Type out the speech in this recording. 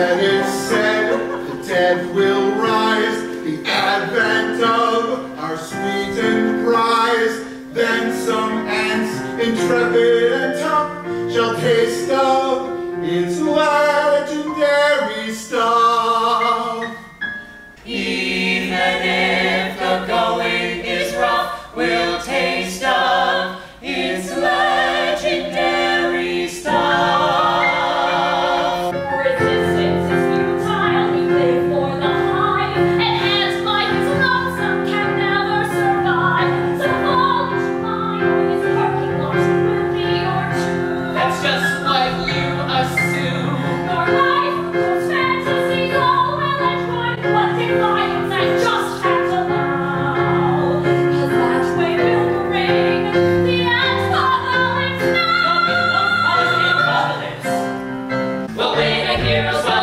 it's said the dead will rise, the advent of our sweetened prize, then some ants, intrepid and tough, shall taste of its life. heroes.